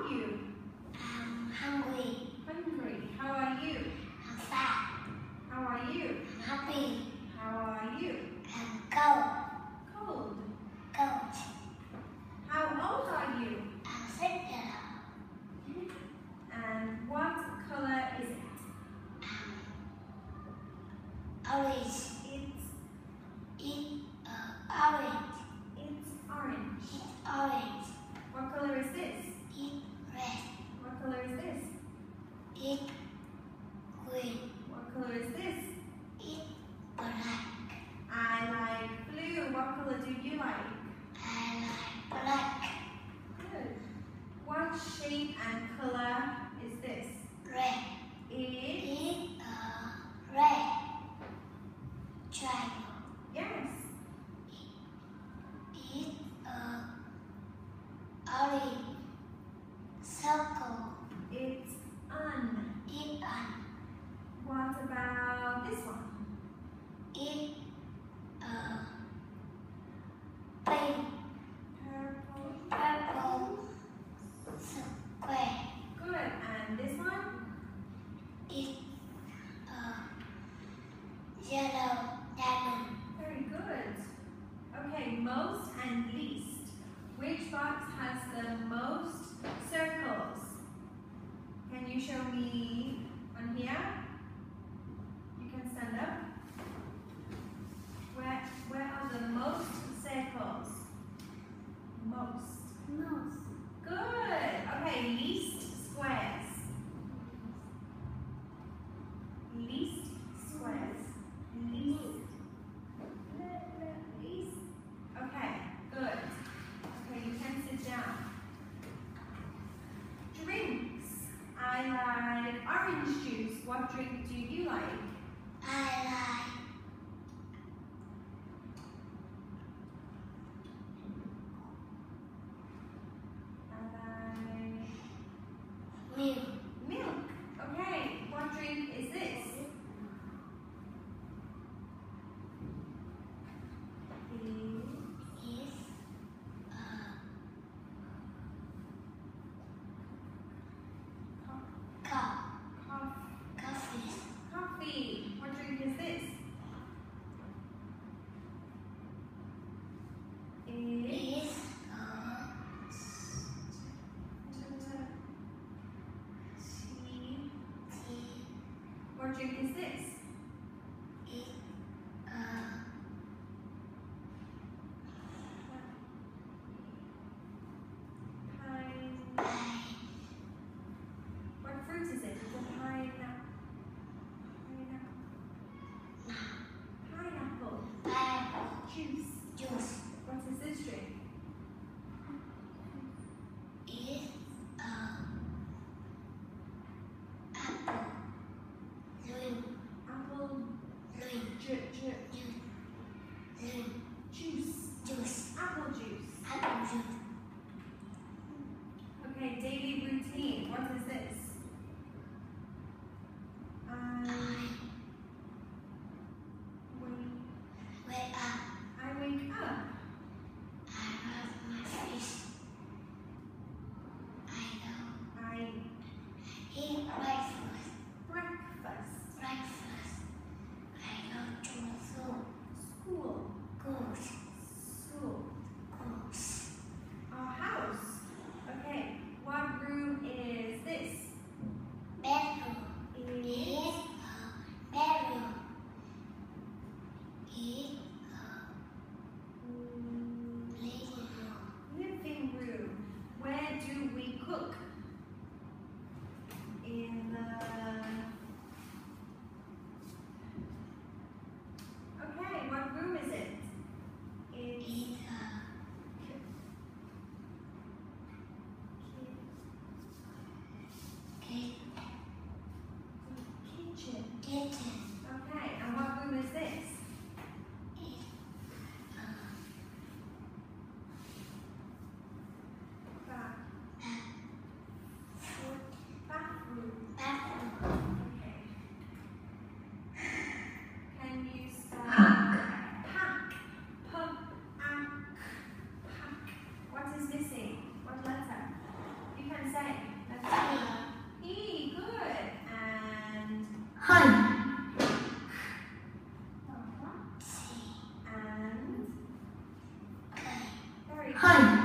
are you? I'm hungry. Hungry. How are you? I'm fat. How are you? I'm happy. How are you? I'm cold. Cold. Cold. How old are you? I'm sick. now. And what color is it? Um, orange. It's Eat uh, orange. it's orange. Eat orange. What color is this? Eat red. What color is this? Green. What color is this? Black. I like blue. What color do you like? I like black. Good. What shape and color yellow diamond. Very good. Okay, most and least. Which box has the most circles? Can you show me on here? You can stand up. Where where are the most circles? Most. Nose. Good. Okay, least squares. Least squares. Least. Least. Okay, good. Okay, you can sit down. Drinks. I like orange juice. What drink do you like? I like I like milk. milk. Okay, what drink is this? Is Is a cup. coffee. Coffee. Coffee. What drink is this? Is Is a tea. tea. Drink is this? Is a Pine. pie. What fruit is it? It's a pine. Pineapple. Pineapple. Pineapple Juice. juice. What is this drink? Is a apple. Green. Apple Green. ju- Get は。